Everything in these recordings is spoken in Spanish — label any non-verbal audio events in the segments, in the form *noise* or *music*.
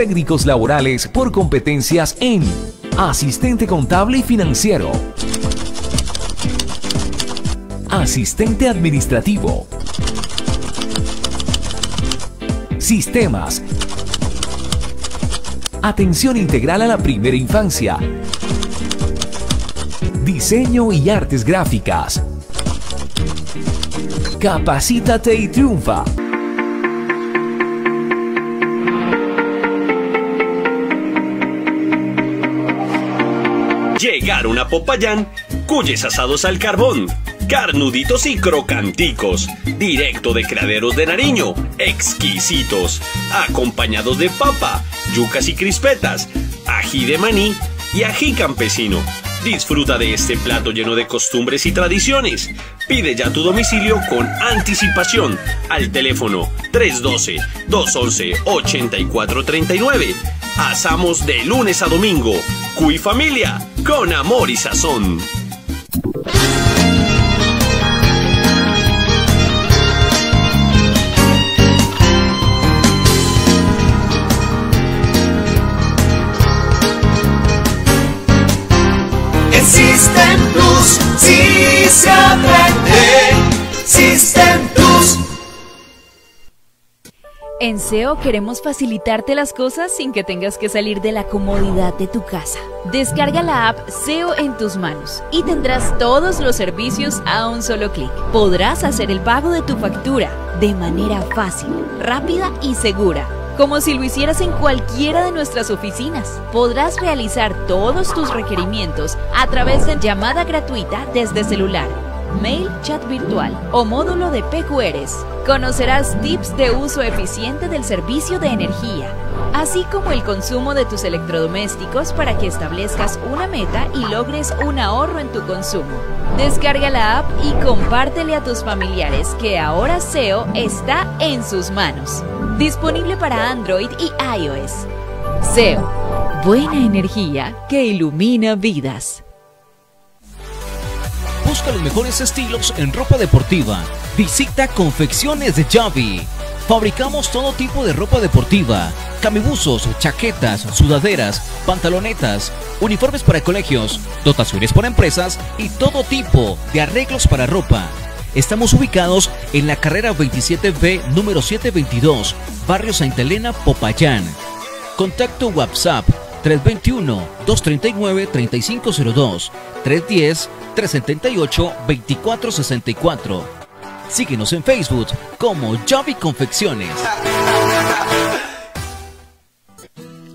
técnicos laborales por competencias en asistente contable y financiero, asistente administrativo, sistemas, atención integral a la primera infancia, diseño y artes gráficas. Capacítate y triunfa. Llegaron a Popayán, cuyes asados al carbón, carnuditos y crocanticos, directo de Craderos de Nariño, exquisitos, acompañados de papa, yucas y crispetas, ají de maní y ají campesino. Disfruta de este plato lleno de costumbres y tradiciones. Pide ya tu domicilio con anticipación al teléfono 312-211-8439. Asamos de lunes a domingo. Cuy Familia, con amor y sazón. En System Plus, sí se aprende. Plus. En SEO queremos facilitarte las cosas sin que tengas que salir de la comodidad de tu casa. Descarga la app SEO en tus manos y tendrás todos los servicios a un solo clic. Podrás hacer el pago de tu factura de manera fácil, rápida y segura. Como si lo hicieras en cualquiera de nuestras oficinas. Podrás realizar todos tus requerimientos a través de llamada gratuita desde celular mail, chat virtual o módulo de PQRs. Conocerás tips de uso eficiente del servicio de energía, así como el consumo de tus electrodomésticos para que establezcas una meta y logres un ahorro en tu consumo. Descarga la app y compártele a tus familiares que ahora SEO está en sus manos. Disponible para Android y iOS. SEO, buena energía que ilumina vidas. Busca los mejores estilos en ropa deportiva. Visita Confecciones de Javi. Fabricamos todo tipo de ropa deportiva, camibuzos, chaquetas, sudaderas, pantalonetas, uniformes para colegios, dotaciones para empresas y todo tipo de arreglos para ropa. Estamos ubicados en la carrera 27B número 722, Barrio Santa Elena, Popayán. Contacto WhatsApp 321-239-3502, 310-378-2464. Síguenos en Facebook como Javi Confecciones.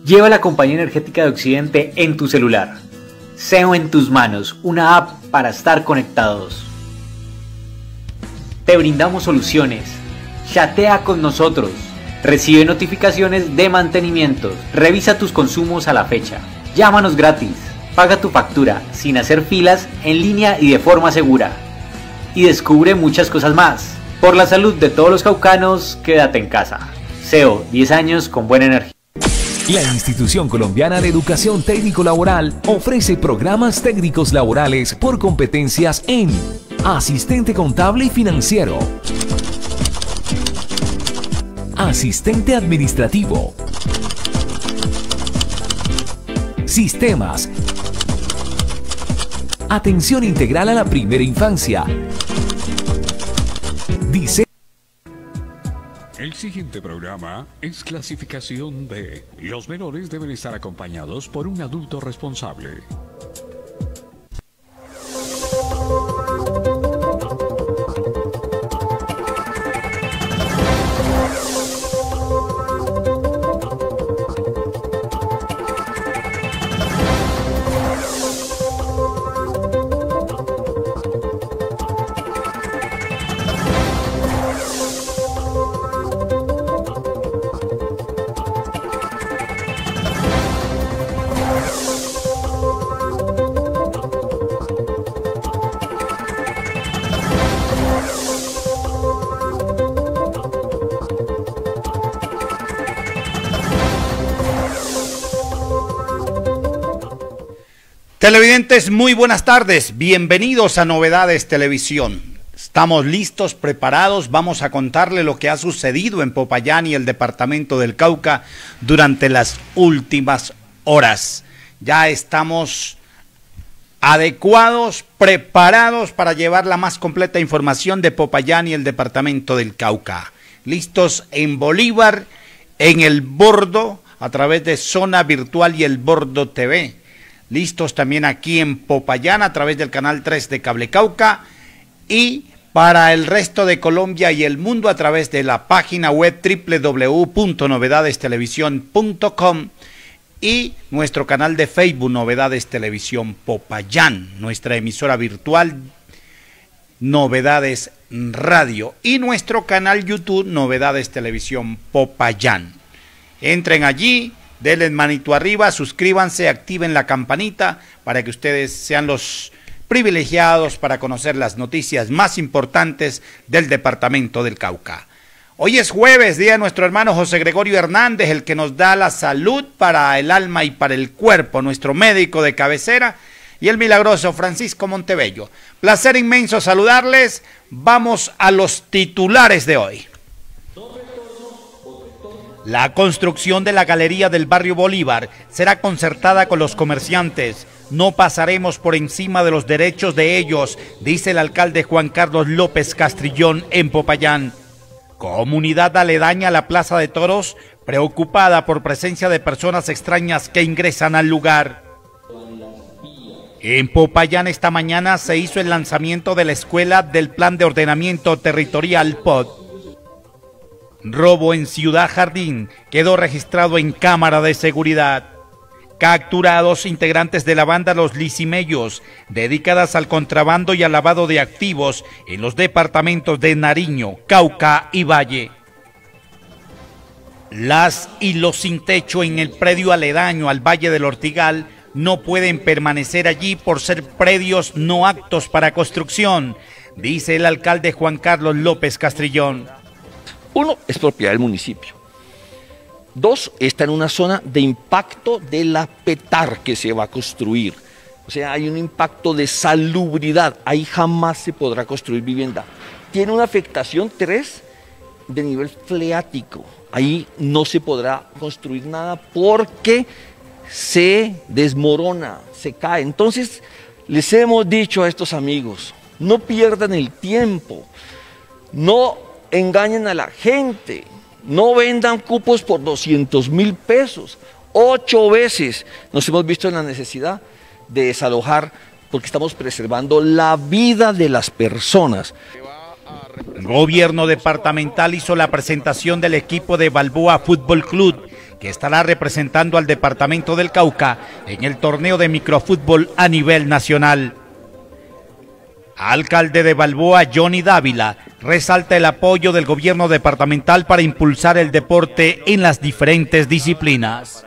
Lleva la compañía energética de Occidente en tu celular. SEO en tus manos, una app para estar conectados. Te brindamos soluciones. Chatea con nosotros. Recibe notificaciones de mantenimientos. Revisa tus consumos a la fecha. Llámanos gratis. Paga tu factura sin hacer filas en línea y de forma segura. Y descubre muchas cosas más. Por la salud de todos los caucanos, quédate en casa. SEO, 10 años con buena energía. La Institución Colombiana de Educación Técnico Laboral ofrece programas técnicos laborales por competencias en asistente contable y financiero, asistente administrativo, sistemas, atención integral a la primera infancia, diseño. El siguiente programa es clasificación D. Los menores deben estar acompañados por un adulto responsable. Televidentes, muy buenas tardes. Bienvenidos a Novedades Televisión. Estamos listos, preparados, vamos a contarle lo que ha sucedido en Popayán y el departamento del Cauca durante las últimas horas. Ya estamos adecuados, preparados para llevar la más completa información de Popayán y el departamento del Cauca. Listos en Bolívar, en el Bordo, a través de Zona Virtual y el Bordo TV. Listos también aquí en Popayán a través del canal 3 de Cable Cauca y para el resto de Colombia y el mundo a través de la página web www.novedadestelevisión.com y nuestro canal de Facebook Novedades Televisión Popayán, nuestra emisora virtual Novedades Radio y nuestro canal YouTube Novedades Televisión Popayán. Entren allí, denle manito arriba, suscríbanse, activen la campanita para que ustedes sean los privilegiados para conocer las noticias más importantes del departamento del Cauca. Hoy es jueves, día de nuestro hermano José Gregorio Hernández, el que nos da la salud para el alma y para el cuerpo, nuestro médico de cabecera, y el milagroso Francisco Montebello. Placer inmenso saludarles. Vamos a los titulares de hoy. La construcción de la galería del barrio Bolívar será concertada con los comerciantes no pasaremos por encima de los derechos de ellos, dice el alcalde Juan Carlos López Castrillón en Popayán. Comunidad aledaña a la Plaza de Toros, preocupada por presencia de personas extrañas que ingresan al lugar. En Popayán esta mañana se hizo el lanzamiento de la escuela del Plan de Ordenamiento Territorial POD. Robo en Ciudad Jardín quedó registrado en cámara de seguridad capturados integrantes de la banda Los Licimellos, dedicadas al contrabando y al lavado de activos en los departamentos de Nariño, Cauca y Valle. Las y los sin techo en el predio aledaño al Valle del Ortigal no pueden permanecer allí por ser predios no aptos para construcción, dice el alcalde Juan Carlos López Castrillón. Uno es propiedad del municipio Dos, está en una zona de impacto de la petar que se va a construir. O sea, hay un impacto de salubridad. Ahí jamás se podrá construir vivienda. Tiene una afectación, tres, de nivel fleático. Ahí no se podrá construir nada porque se desmorona, se cae. Entonces, les hemos dicho a estos amigos, no pierdan el tiempo, no engañen a la gente. No vendan cupos por 200 mil pesos. Ocho veces nos hemos visto en la necesidad de desalojar porque estamos preservando la vida de las personas. El gobierno departamental hizo la presentación del equipo de Balboa Fútbol Club que estará representando al departamento del Cauca en el torneo de microfútbol a nivel nacional. Alcalde de Balboa, Johnny Dávila, resalta el apoyo del gobierno departamental para impulsar el deporte en las diferentes disciplinas.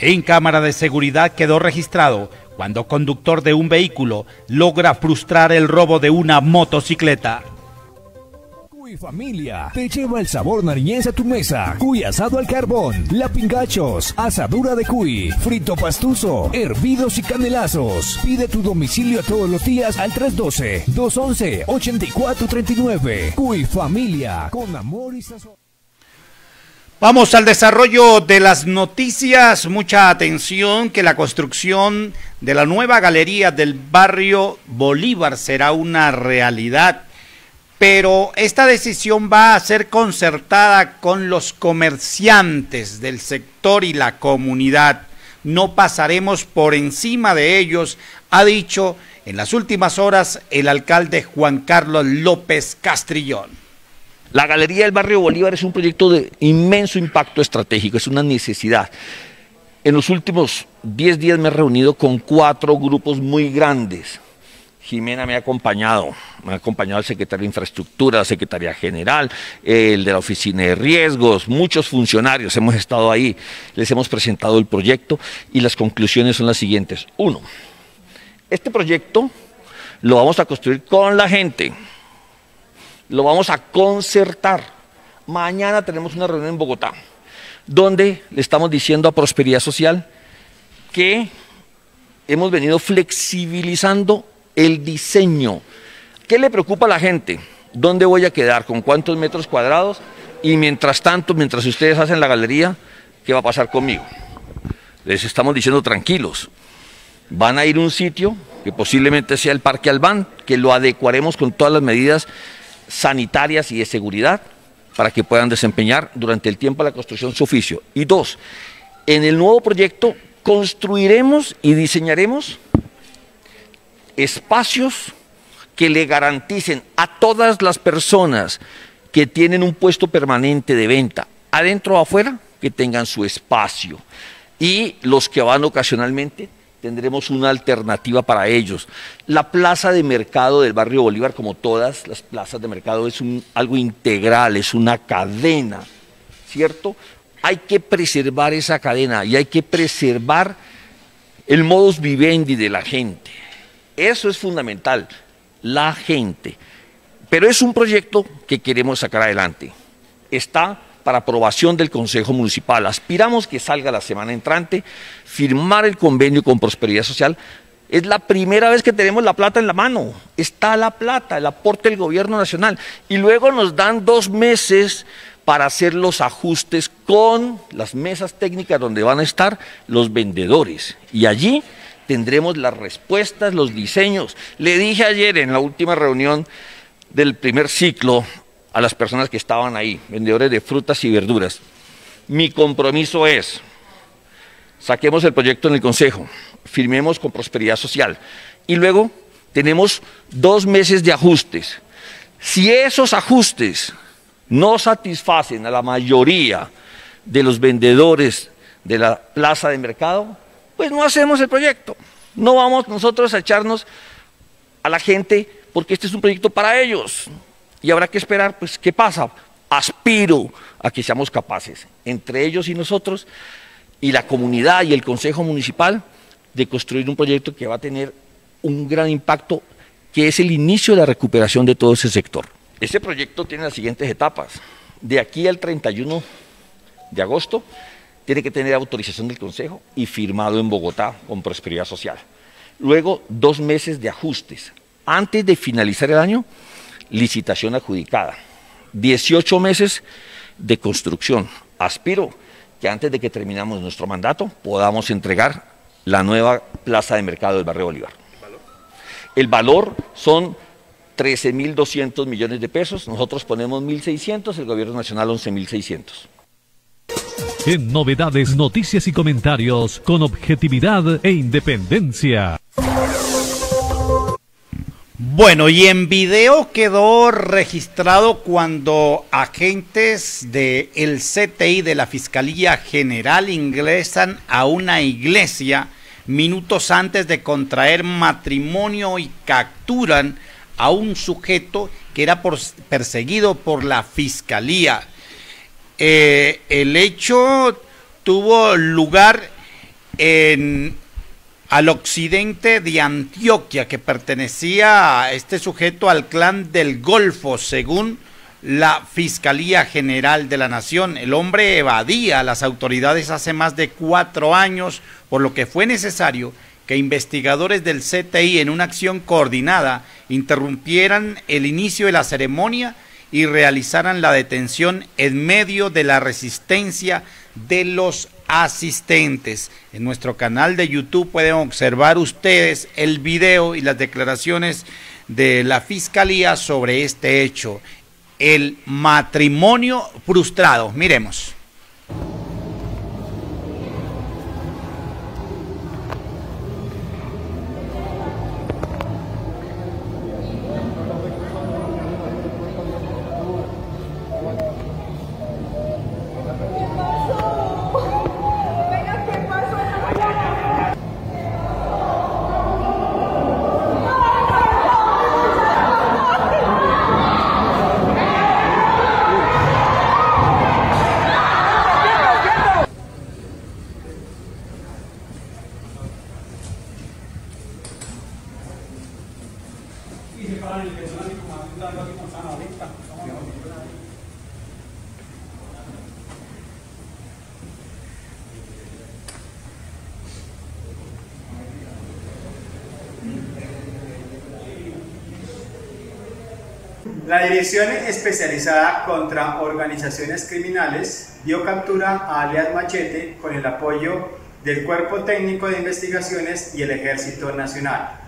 En cámara de seguridad quedó registrado cuando conductor de un vehículo logra frustrar el robo de una motocicleta. Cuy Familia te lleva el sabor nariñense a tu mesa. Cuy asado al carbón, lapingachos, asadura de cuy, frito pastuso, hervidos y canelazos. Pide tu domicilio todos los días al 312-211-8439. Cuy Familia, con amor y sazón. Vamos al desarrollo de las noticias. Mucha atención que la construcción de la nueva galería del barrio Bolívar será una realidad pero esta decisión va a ser concertada con los comerciantes del sector y la comunidad. No pasaremos por encima de ellos, ha dicho en las últimas horas el alcalde Juan Carlos López Castrillón. La Galería del Barrio Bolívar es un proyecto de inmenso impacto estratégico, es una necesidad. En los últimos 10 días me he reunido con cuatro grupos muy grandes Jimena me ha acompañado, me ha acompañado el secretario de Infraestructura, la secretaria general, el de la oficina de riesgos, muchos funcionarios hemos estado ahí, les hemos presentado el proyecto y las conclusiones son las siguientes. Uno, este proyecto lo vamos a construir con la gente, lo vamos a concertar. Mañana tenemos una reunión en Bogotá, donde le estamos diciendo a Prosperidad Social que hemos venido flexibilizando el diseño. ¿Qué le preocupa a la gente? ¿Dónde voy a quedar? ¿Con cuántos metros cuadrados? Y mientras tanto, mientras ustedes hacen la galería, ¿qué va a pasar conmigo? Les estamos diciendo tranquilos. Van a ir a un sitio que posiblemente sea el Parque Albán, que lo adecuaremos con todas las medidas sanitarias y de seguridad para que puedan desempeñar durante el tiempo de la construcción su oficio. Y dos, en el nuevo proyecto construiremos y diseñaremos espacios que le garanticen a todas las personas que tienen un puesto permanente de venta, adentro o afuera, que tengan su espacio. Y los que van ocasionalmente tendremos una alternativa para ellos. La plaza de mercado del barrio Bolívar, como todas las plazas de mercado, es un, algo integral, es una cadena, ¿cierto? Hay que preservar esa cadena y hay que preservar el modus vivendi de la gente. Eso es fundamental, la gente. Pero es un proyecto que queremos sacar adelante. Está para aprobación del Consejo Municipal. Aspiramos que salga la semana entrante, firmar el convenio con Prosperidad Social. Es la primera vez que tenemos la plata en la mano. Está la plata, el aporte del gobierno nacional. Y luego nos dan dos meses para hacer los ajustes con las mesas técnicas donde van a estar los vendedores. Y allí tendremos las respuestas, los diseños. Le dije ayer en la última reunión del primer ciclo a las personas que estaban ahí, vendedores de frutas y verduras. Mi compromiso es, saquemos el proyecto en el Consejo, firmemos con Prosperidad Social y luego tenemos dos meses de ajustes. Si esos ajustes no satisfacen a la mayoría de los vendedores de la plaza de mercado, pues no hacemos el proyecto. No vamos nosotros a echarnos a la gente porque este es un proyecto para ellos y habrá que esperar, pues, ¿qué pasa? Aspiro a que seamos capaces, entre ellos y nosotros, y la comunidad y el Consejo Municipal, de construir un proyecto que va a tener un gran impacto, que es el inicio de la recuperación de todo ese sector. Este proyecto tiene las siguientes etapas. De aquí al 31 de agosto, tiene que tener autorización del Consejo y firmado en Bogotá con Prosperidad Social. Luego, dos meses de ajustes. Antes de finalizar el año, licitación adjudicada. 18 meses de construcción. Aspiro que antes de que terminamos nuestro mandato podamos entregar la nueva plaza de mercado del barrio Bolívar. El valor son 13.200 millones de pesos, nosotros ponemos 1.600, el gobierno nacional 11.600. En novedades, noticias y comentarios con objetividad e independencia. Bueno, y en video quedó registrado cuando agentes del el CTI de la Fiscalía General ingresan a una iglesia minutos antes de contraer matrimonio y capturan a un sujeto que era perseguido por la Fiscalía. Eh, el hecho tuvo lugar en al occidente de Antioquia, que pertenecía a este sujeto al clan del Golfo, según la Fiscalía General de la Nación. El hombre evadía a las autoridades hace más de cuatro años, por lo que fue necesario que investigadores del CTI en una acción coordinada interrumpieran el inicio de la ceremonia y realizaran la detención en medio de la resistencia de los asistentes. En nuestro canal de YouTube pueden observar ustedes el video y las declaraciones de la Fiscalía sobre este hecho, el matrimonio frustrado. Miremos. Especializada contra Organizaciones Criminales dio captura a alias Machete con el apoyo del Cuerpo Técnico de Investigaciones y el Ejército Nacional.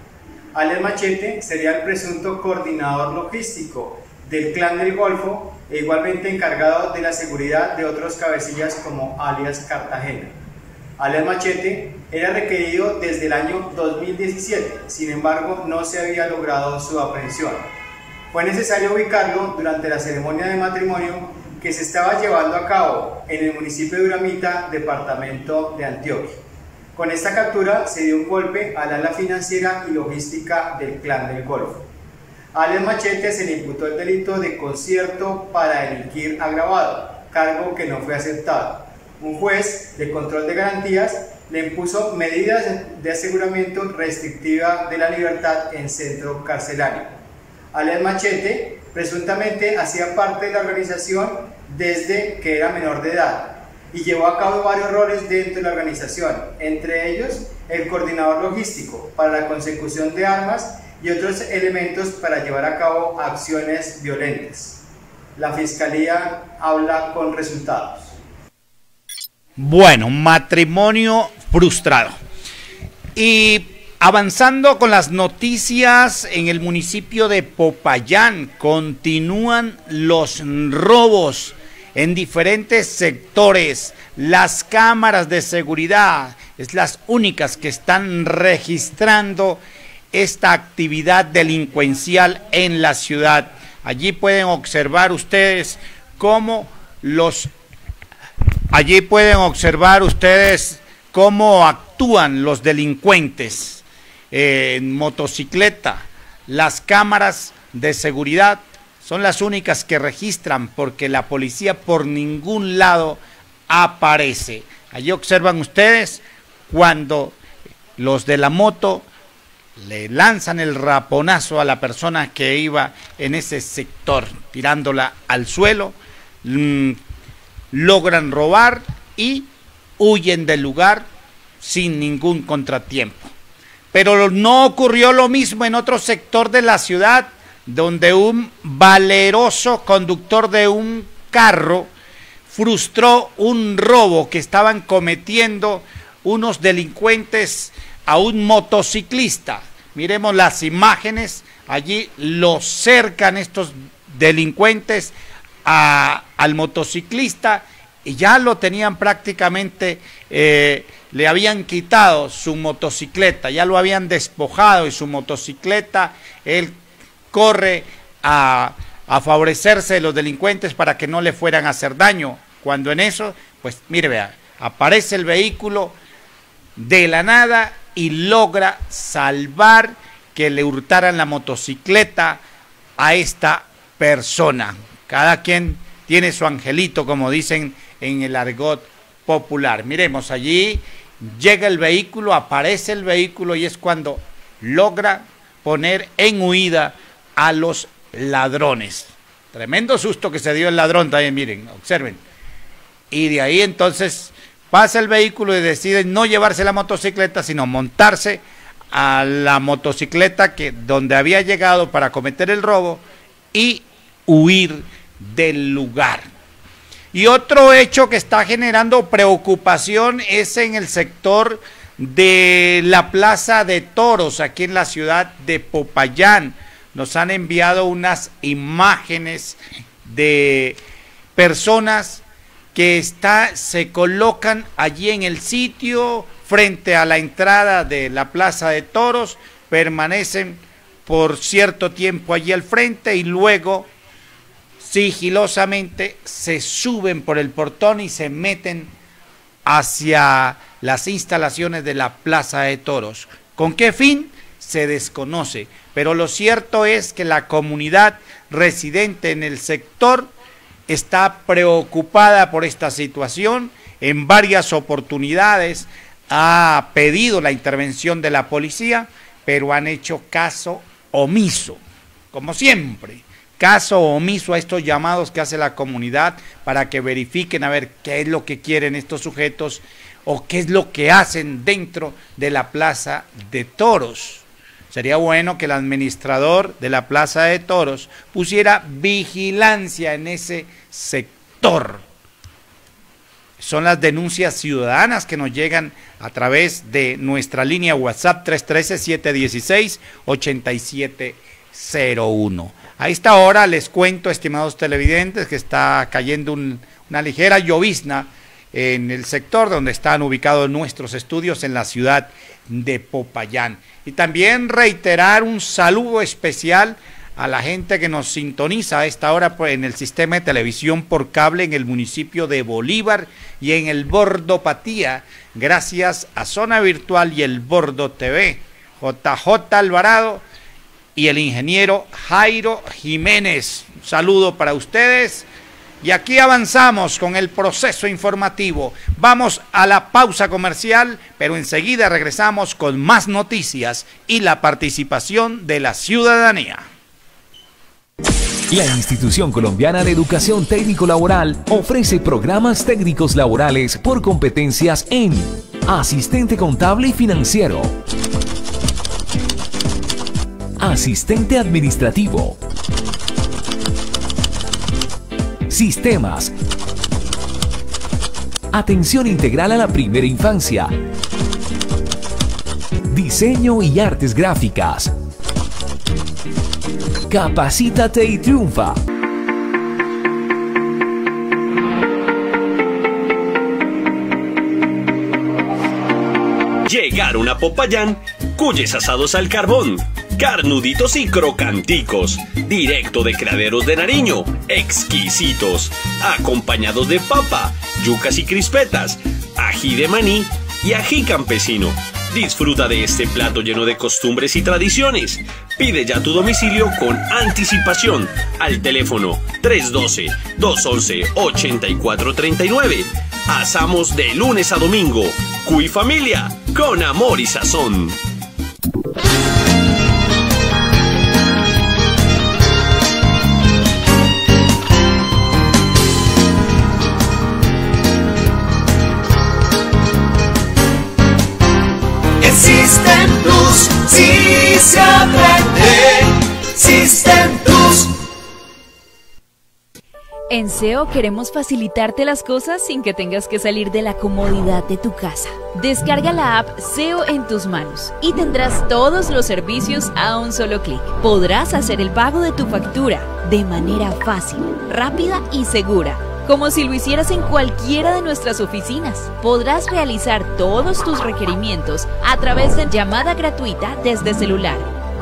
Alias Machete sería el presunto coordinador logístico del Clan del Golfo e igualmente encargado de la seguridad de otros cabecillas como alias Cartagena. Alias Machete era requerido desde el año 2017, sin embargo no se había logrado su aprehensión. Fue necesario ubicarlo durante la ceremonia de matrimonio que se estaba llevando a cabo en el municipio de Uramita, departamento de Antioquia. Con esta captura se dio un golpe al ala financiera y logística del clan del Golfo. A Alex Machete se le imputó el delito de concierto para delinquir agravado, cargo que no fue aceptado. Un juez de control de garantías le impuso medidas de aseguramiento restrictiva de la libertad en centro carcelario. Alex Machete presuntamente hacía parte de la organización desde que era menor de edad y llevó a cabo varios roles dentro de la organización, entre ellos el coordinador logístico para la consecución de armas y otros elementos para llevar a cabo acciones violentas. La fiscalía habla con resultados. Bueno, matrimonio frustrado. Y Avanzando con las noticias en el municipio de Popayán, continúan los robos en diferentes sectores. Las cámaras de seguridad es las únicas que están registrando esta actividad delincuencial en la ciudad. Allí pueden observar ustedes cómo los allí pueden observar ustedes cómo actúan los delincuentes en motocicleta. Las cámaras de seguridad son las únicas que registran porque la policía por ningún lado aparece. Allí observan ustedes cuando los de la moto le lanzan el raponazo a la persona que iba en ese sector, tirándola al suelo, mm, logran robar y huyen del lugar sin ningún contratiempo. Pero no ocurrió lo mismo en otro sector de la ciudad, donde un valeroso conductor de un carro frustró un robo que estaban cometiendo unos delincuentes a un motociclista. Miremos las imágenes, allí lo cercan estos delincuentes al motociclista y ya lo tenían prácticamente eh, le habían quitado su motocicleta, ya lo habían despojado y su motocicleta, él corre a, favorecerse de los delincuentes para que no le fueran a hacer daño. Cuando en eso, pues mire, vea, aparece el vehículo de la nada y logra salvar que le hurtaran la motocicleta a esta persona. Cada quien tiene su angelito, como dicen en el argot popular. Miremos allí llega el vehículo, aparece el vehículo y es cuando logra poner en huida a los ladrones. Tremendo susto que se dio el ladrón también, miren, observen. Y de ahí entonces pasa el vehículo y decide no llevarse la motocicleta, sino montarse a la motocicleta que donde había llegado para cometer el robo y huir del lugar. Y otro hecho que está generando preocupación es en el sector de la Plaza de Toros, aquí en la ciudad de Popayán. Nos han enviado unas imágenes de personas que se colocan allí en el sitio frente a la entrada de la Plaza de Toros, permanecen por cierto tiempo allí al frente y luego sigilosamente se suben por el portón y se meten hacia las instalaciones de la Plaza de Toros. ¿Con qué fin? Se desconoce, pero lo cierto es que la comunidad residente en el sector está preocupada por esta situación. En varias oportunidades ha pedido la intervención de la policía, pero han hecho caso omiso, como siempre caso omiso a estos llamados que hace la comunidad para que verifiquen a ver qué es lo que quieren estos sujetos o qué es lo que hacen dentro de la plaza de toros. Sería bueno que el administrador de la Plaza de Toros pusiera vigilancia en ese sector. Son las denuncias ciudadanas que nos llegan a través de nuestra línea WhatsApp 313-716-8701. A esta hora les cuento, estimados televidentes, que está cayendo una ligera llovizna en el sector donde están ubicados nuestros estudios en la ciudad de Popayán. Y también reiterar un saludo especial a la gente que nos sintoniza a esta hora en el sistema de televisión por cable en el municipio de Bolívar y en el Bordopatía, gracias a Zona Virtual y el Bordo TV. JJ Alvarado y el ingeniero Jairo Jiménez. Un saludo para ustedes. Y aquí avanzamos con el proceso informativo. Vamos a la pausa comercial, pero enseguida regresamos con más noticias y la participación de la ciudadanía. La Institución Colombiana de Educación Técnico Laboral ofrece programas técnicos laborales por competencias en asistente contable y financiero, asistente administrativo, sistemas, atención integral a la primera infancia, diseño y artes gráficas. Capacítate y triunfa. Llegaron a Popayán, cuyes asados al carbón, carnuditos y crocanticos, directo de Craderos de Nariño, exquisitos, acompañados de papa, yucas y crispetas, ají de maní y ají campesino. Disfruta de este plato lleno de costumbres y tradiciones. Pide ya tu domicilio con anticipación al teléfono 312-211-8439. Asamos de lunes a domingo. Cuy Familia, con amor y sazón. En SEO queremos facilitarte las cosas sin que tengas que salir de la comodidad de tu casa. Descarga la app SEO en tus manos y tendrás todos los servicios a un solo clic. Podrás hacer el pago de tu factura de manera fácil, rápida y segura como si lo hicieras en cualquiera de nuestras oficinas. Podrás realizar todos tus requerimientos a través de llamada gratuita desde celular,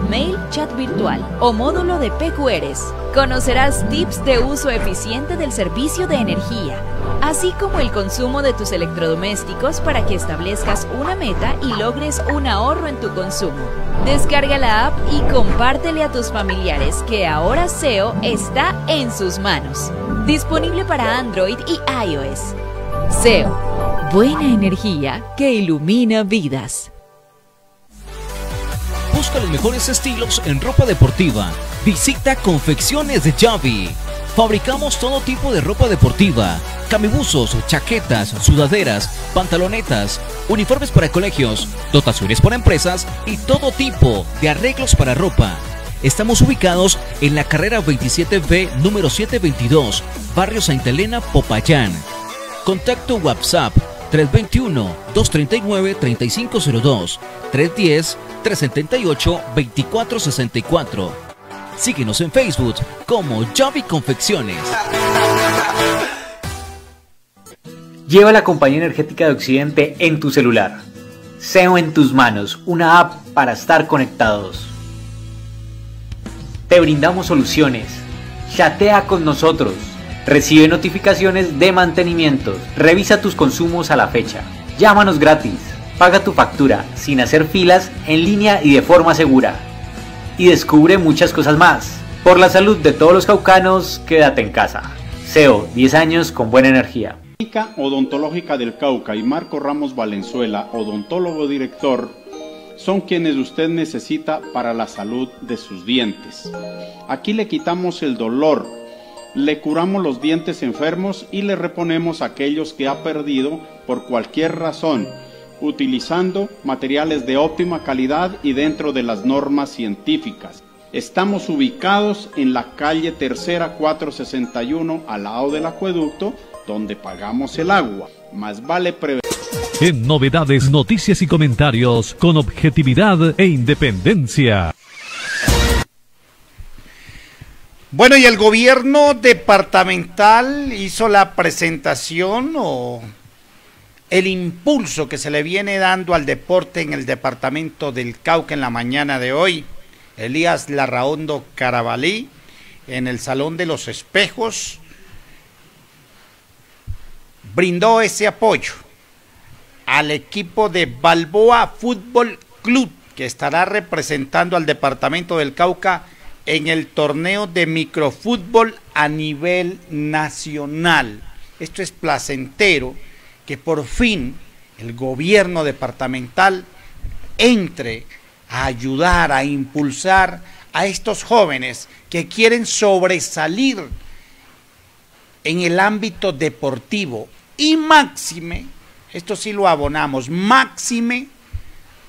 mail, chat virtual o módulo de PQRs. Conocerás tips de uso eficiente del servicio de energía, así como el consumo de tus electrodomésticos para que establezcas una meta y logres un ahorro en tu consumo. Descarga la app y compártele a tus familiares que ahora SEO está en sus manos. Disponible para Android y iOS. SEO, buena energía que ilumina vidas. Busca los mejores estilos en ropa deportiva. Visita Confecciones de Javi. Fabricamos todo tipo de ropa deportiva, camibuzos, chaquetas, sudaderas, pantalonetas, uniformes para colegios, dotaciones para empresas y todo tipo de arreglos para ropa. Estamos ubicados en la carrera 27B número 722, Barrio Santa Elena, Popayán. Contacto WhatsApp 321-239-3502, 310-378-2464. Síguenos en Facebook como Javi Confecciones. Lleva la compañía energética de Occidente en tu celular. SEO en tus manos, una app para estar conectados. Te brindamos soluciones. Chatea con nosotros. Recibe notificaciones de mantenimientos. Revisa tus consumos a la fecha. Llámanos gratis. Paga tu factura sin hacer filas en línea y de forma segura. Y descubre muchas cosas más. Por la salud de todos los caucanos, quédate en casa. SEO, 10 años con buena energía. Clínica Odontológica del Cauca y Marco Ramos Valenzuela, odontólogo director, son quienes usted necesita para la salud de sus dientes. Aquí le quitamos el dolor, le curamos los dientes enfermos y le reponemos aquellos que ha perdido por cualquier razón utilizando materiales de óptima calidad y dentro de las normas científicas. Estamos ubicados en la calle Tercera 461 al lado del acueducto donde pagamos el agua. Más vale prever. En novedades, noticias y comentarios con objetividad e independencia. Bueno, y el gobierno departamental hizo la presentación o el impulso que se le viene dando al deporte en el departamento del Cauca en la mañana de hoy. Elías Larraondo Carabalí en el Salón de los Espejos brindó ese apoyo al equipo de Balboa Fútbol Club que estará representando al departamento del Cauca en el torneo de microfútbol a nivel nacional. Esto es placentero que por fin el gobierno departamental entre a ayudar, a impulsar a estos jóvenes que quieren sobresalir en el ámbito deportivo y máxime, esto sí lo abonamos, máxime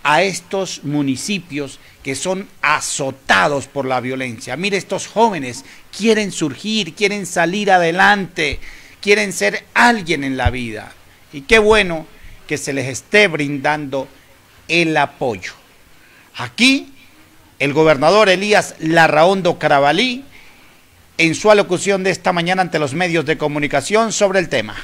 a estos municipios que son azotados por la violencia. Mire, estos jóvenes quieren surgir, quieren salir adelante, quieren ser alguien en la vida. Y qué bueno que se les esté brindando el apoyo. Aquí, el gobernador Elías Larraondo Carabalí, en su alocución de esta mañana ante los medios de comunicación sobre el tema.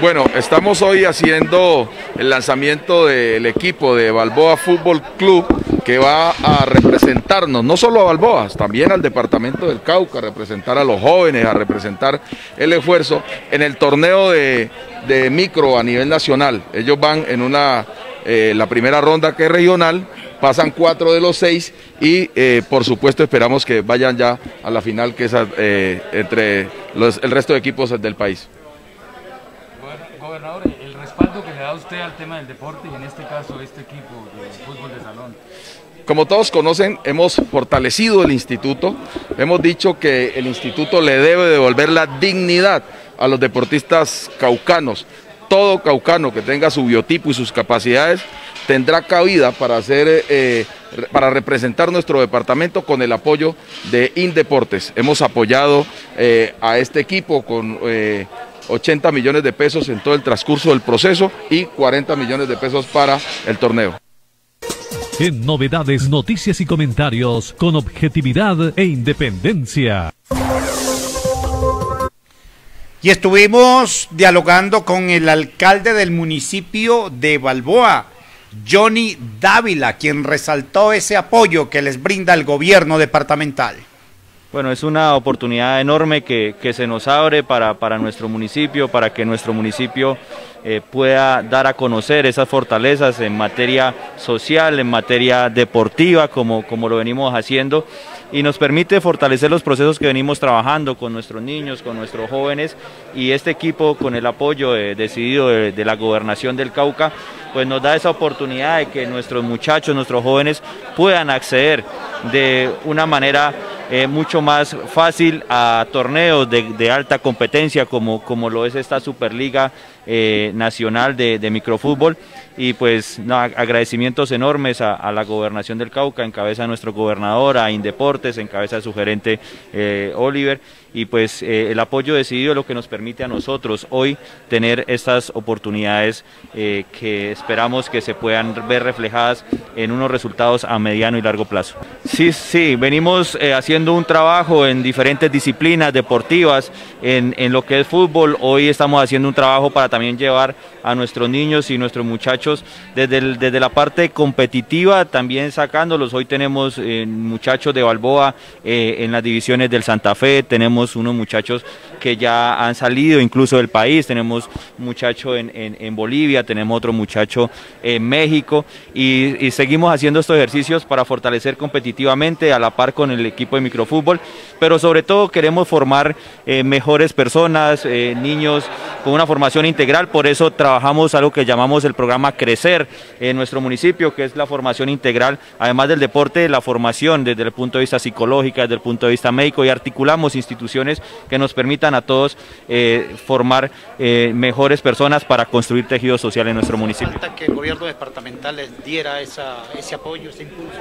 Bueno, estamos hoy haciendo el lanzamiento del equipo de Balboa Fútbol Club que va a representarnos, no solo a Balboa, también al departamento del Cauca, a representar a los jóvenes, a representar el esfuerzo en el torneo de, micro a nivel nacional. Ellos van en una, eh, la primera ronda que es regional, pasan cuatro de los seis y eh, por supuesto esperamos que vayan ya a la final que es eh, entre el resto de equipos del país gobernador, el respaldo que le da usted al tema del deporte y en este caso este equipo de fútbol de salón. Como todos conocen, hemos fortalecido el instituto, hemos dicho que el instituto le debe devolver la dignidad a los deportistas caucanos. Todo caucano que tenga su biotipo y sus capacidades tendrá cabida para hacer, eh, para representar nuestro departamento con el apoyo de Indeportes. Hemos apoyado eh, a este equipo con eh, 80 millones de pesos en todo el transcurso del proceso y 40 millones de pesos para el torneo. En novedades, noticias y comentarios con objetividad e independencia. Y estuvimos dialogando con el alcalde del municipio de Balboa, Johnny Dávila, quien resaltó ese apoyo que les brinda el gobierno departamental. Bueno, es una oportunidad enorme que, se nos abre para, nuestro municipio, para que nuestro municipio eh, pueda dar a conocer esas fortalezas en materia social, en materia deportiva, como, como lo venimos haciendo. Y nos permite fortalecer los procesos que venimos trabajando con nuestros niños, con nuestros jóvenes y este equipo con el apoyo eh, decidido de, la gobernación del Cauca, pues nos da esa oportunidad de que nuestros muchachos, nuestros jóvenes puedan acceder de una manera eh, mucho más fácil a torneos de, alta competencia como, como lo es esta Superliga eh, Nacional de, Microfútbol. Y pues agradecimientos enormes a, la gobernación del Cauca, en cabeza de nuestro gobernador, a Indeportes, en cabeza de su gerente eh, Oliver, y pues eh, el apoyo decidido es lo que nos permite a nosotros hoy tener estas oportunidades eh, que esperamos que se puedan ver reflejadas en unos resultados a mediano y largo plazo. Sí, sí, venimos haciendo un trabajo en diferentes disciplinas deportivas, en, en lo que es fútbol, hoy estamos haciendo un trabajo para también llevar a nuestros niños y nuestros muchachos desde, desde la parte competitiva, también sacándolos. Hoy tenemos eh, muchachos de Balboa eh, en las divisiones del Santa Fe, tenemos unos muchachos que ya han salido incluso del país, tenemos muchacho en, en, Bolivia, tenemos otro muchacho en México y, seguimos haciendo estos ejercicios para fortalecer competitivamente a la par con el equipo de microfútbol, pero sobre todo queremos formar eh, mejores personas, eh, niños con una formación integral, por eso trabajamos algo que llamamos el programa Crecer en nuestro municipio, que es la formación integral, además del deporte, la formación desde el punto de vista psicológico, desde el punto de vista médico y articulamos instituciones que nos permitan a todos eh, formar mejores personas para construir tejido social en nuestro municipio. Falta que el gobierno departamental les diera ese apoyo, ese impulso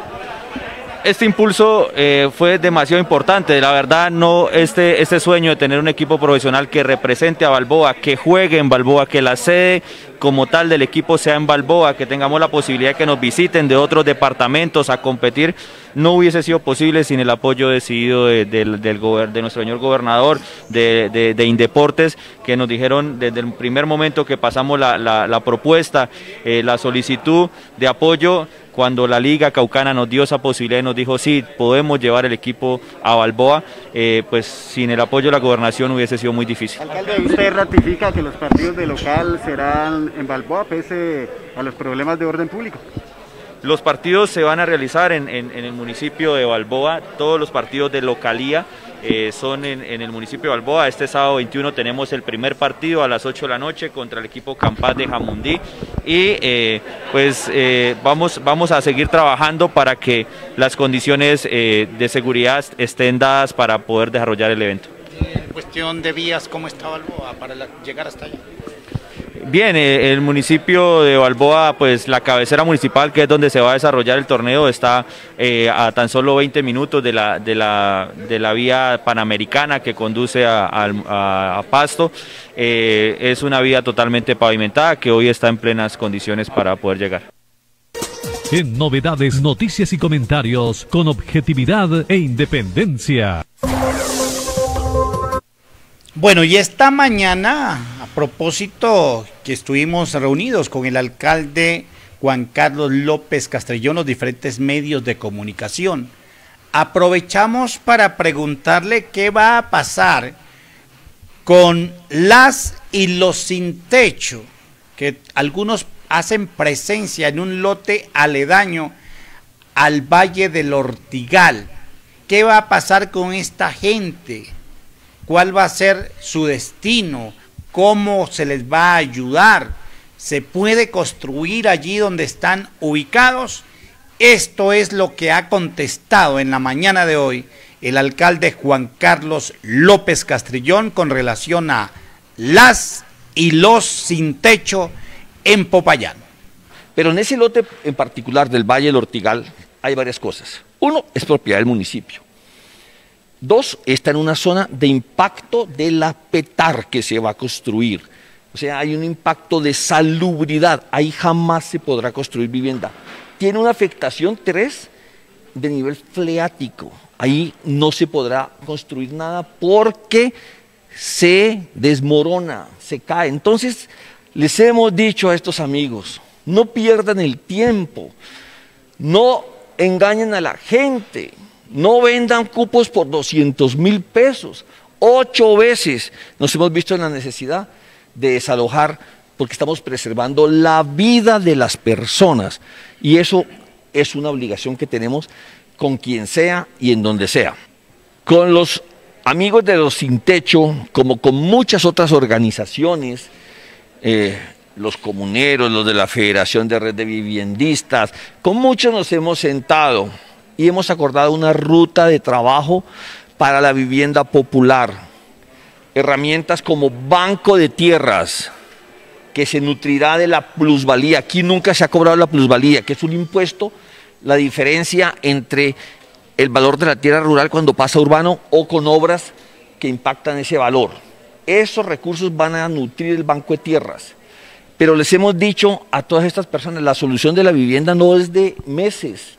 este impulso eh, fue demasiado importante. La verdad, no este, este sueño de tener un equipo profesional que represente a Balboa, que juegue en Balboa, que la sede como tal del equipo sea en Balboa, que tengamos la posibilidad de que nos visiten de otros departamentos a competir, no hubiese sido posible sin el apoyo decidido de, de nuestro señor gobernador, de, Indeportes, que nos dijeron desde el primer momento que pasamos la, propuesta, eh, la solicitud de apoyo, cuando la Liga Caucana nos dio esa posibilidad y nos dijo, sí, podemos llevar el equipo a Balboa, eh, pues sin el apoyo de la gobernación hubiese sido muy difícil. Alcalde, ¿usted ratifica que los partidos de local serán en Balboa pese a los problemas de orden público? Los partidos se van a realizar en, el municipio de Balboa, todos los partidos de localía eh, son en, el municipio de Balboa. Este sábado 21 tenemos el primer partido a las 8 de la noche contra el equipo Campas de Jamundí y eh, pues eh, vamos, vamos a seguir trabajando para que las condiciones de seguridad estén dadas para poder desarrollar el evento. En cuestión de vías, ¿cómo está Balboa para llegar hasta allá? Bien, eh, el municipio de Balboa, pues la cabecera municipal, que es donde se va a desarrollar el torneo, está eh, a tan solo 20 minutos de la, de la, de la vía panamericana que conduce a, Pasto. Eh, es una vía totalmente pavimentada que hoy está en plenas condiciones para poder llegar. En novedades, noticias y comentarios con objetividad e independencia. Bueno, y esta mañana, propósito que estuvimos reunidos con el alcalde Juan Carlos López Castrellón, los diferentes medios de comunicación, aprovechamos para preguntarle qué va a pasar con las y los sin techo, que algunos hacen presencia en un lote aledaño al Valle del Ortigal. ¿Qué va a pasar con esta gente? cuál va a ser su destino, cómo se les va a ayudar, se puede construir allí donde están ubicados. Esto es lo que ha contestado en la mañana de hoy el alcalde Juan Carlos López Castrillón con relación a las y los sin techo en Popayán. Pero en ese lote en particular del Valle del Ortigal hay varias cosas. Uno, es propiedad del municipio. Dos, está en una zona de impacto de la petar que se va a construir. O sea, hay un impacto de salubridad. Ahí jamás se podrá construir vivienda. Tiene una afectación, tres, de nivel fleático. Ahí no se podrá construir nada porque se desmorona, se cae. Entonces, les hemos dicho a estos amigos, no pierdan el tiempo, no engañen a la gente. No vendan cupos por 200 mil pesos. Ocho veces nos hemos visto en la necesidad de desalojar porque estamos preservando la vida de las personas. Y eso es una obligación que tenemos con quien sea y en donde sea. Con los amigos de los sin techo, como con muchas otras organizaciones, eh, los comuneros, los de la Federación de Red de Viviendistas, con muchos nos hemos sentado y hemos acordado una ruta de trabajo para la vivienda popular. Herramientas como banco de tierras, que se nutrirá de la plusvalía. Aquí nunca se ha cobrado la plusvalía, que es un impuesto, la diferencia entre el valor de la tierra rural cuando pasa urbano o con obras que impactan ese valor. Esos recursos van a nutrir el banco de tierras. Pero les hemos dicho a todas estas personas, la solución de la vivienda no es de meses,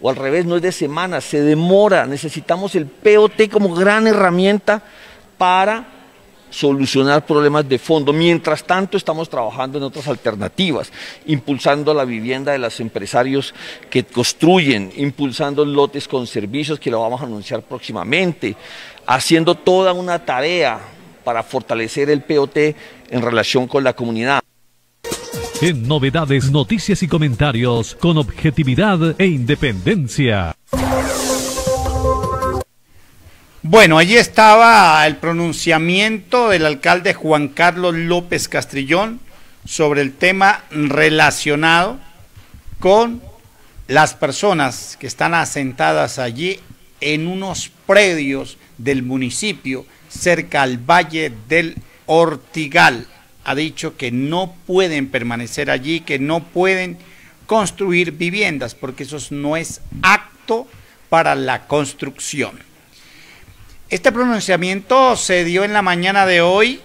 o al revés, no es de semanas, se demora. Necesitamos el POT como gran herramienta para solucionar problemas de fondo. Mientras tanto, estamos trabajando en otras alternativas, impulsando la vivienda de los empresarios que construyen, impulsando lotes con servicios que lo vamos a anunciar próximamente, haciendo toda una tarea para fortalecer el POT en relación con la comunidad en novedades, noticias y comentarios con objetividad e independencia. Bueno, allí estaba el pronunciamiento del alcalde Juan Carlos López Castrillón sobre el tema relacionado con las personas que están asentadas allí en unos predios del municipio cerca al Valle del Ortigal. Ha dicho que no pueden permanecer allí, que no pueden construir viviendas, porque eso no es acto para la construcción. Este pronunciamiento se dio en la mañana de hoy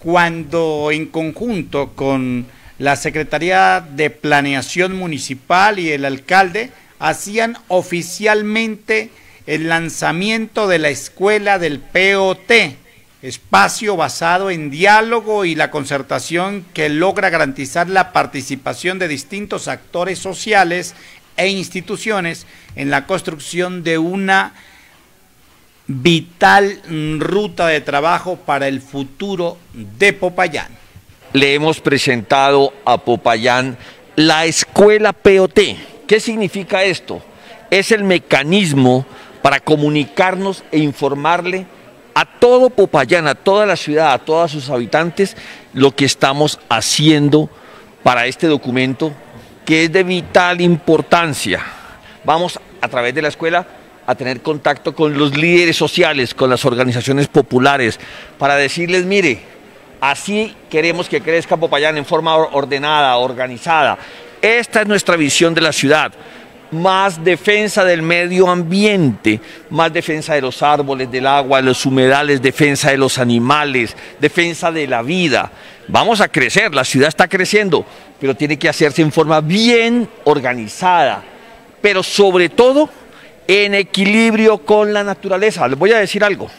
cuando en conjunto con la Secretaría de Planeación Municipal y el alcalde hacían oficialmente el lanzamiento de la escuela del POT, espacio basado en diálogo y la concertación que logra garantizar la participación de distintos actores sociales e instituciones en la construcción de una vital ruta de trabajo para el futuro de Popayán. Le hemos presentado a Popayán la escuela POT. ¿Qué significa esto? Es el mecanismo para comunicarnos e informarle a todo Popayán, a toda la ciudad, a todos sus habitantes, lo que estamos haciendo para este documento que es de vital importancia. Vamos a través de la escuela a tener contacto con los líderes sociales, con las organizaciones populares, para decirles, mire, así queremos que crezca Popayán en forma ordenada, organizada. Esta es nuestra visión de la ciudad más defensa del medio ambiente, más defensa de los árboles, del agua, de los humedales, defensa de los animales, defensa de la vida. Vamos a crecer, la ciudad está creciendo, pero tiene que hacerse en forma bien organizada, pero sobre todo en equilibrio con la naturaleza. Les voy a decir algo,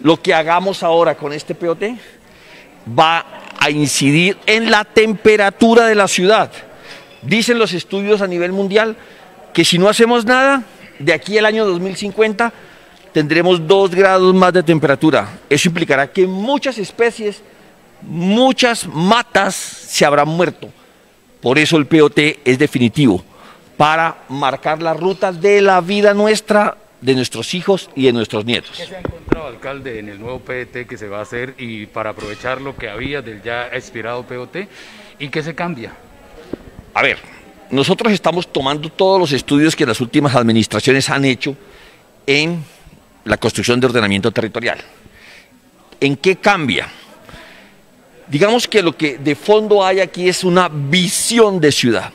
lo que hagamos ahora con este POT va a incidir en la temperatura de la ciudad. Dicen los estudios a nivel mundial que si no hacemos nada, de aquí al año 2050 tendremos dos grados más de temperatura. Eso implicará que muchas especies, muchas matas se habrán muerto. Por eso el POT es definitivo, para marcar la ruta de la vida nuestra, de nuestros hijos y de nuestros nietos. ¿Qué se ha encontrado, alcalde, en el nuevo POT que se va a hacer y para aprovechar lo que había del ya expirado POT? ¿Y qué se cambia? A ver, nosotros estamos tomando todos los estudios que las últimas administraciones han hecho en la construcción de ordenamiento territorial. ¿En qué cambia? Digamos que lo que de fondo hay aquí es una visión de ciudad.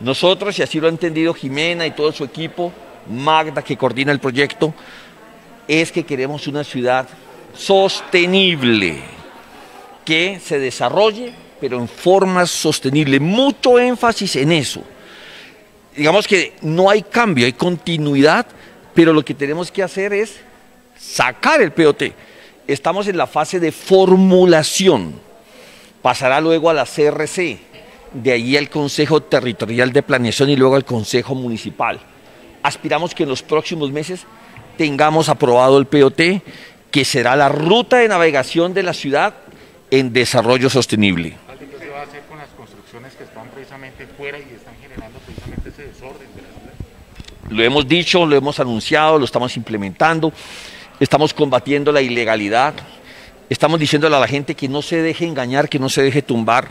Nosotros, y así lo ha entendido Jimena y todo su equipo, Magda que coordina el proyecto, es que queremos una ciudad sostenible, que se desarrolle pero en forma sostenible. Mucho énfasis en eso. Digamos que no hay cambio, hay continuidad, pero lo que tenemos que hacer es sacar el POT. Estamos en la fase de formulación. Pasará luego a la CRC, de ahí al Consejo Territorial de Planeación y luego al Consejo Municipal. Aspiramos que en los próximos meses tengamos aprobado el POT, que será la ruta de navegación de la ciudad en desarrollo sostenible que están precisamente fuera y están generando precisamente ese desorden de la ciudad? Lo hemos dicho, lo hemos anunciado, lo estamos implementando, estamos combatiendo la ilegalidad, estamos diciéndole a la gente que no se deje engañar, que no se deje tumbar.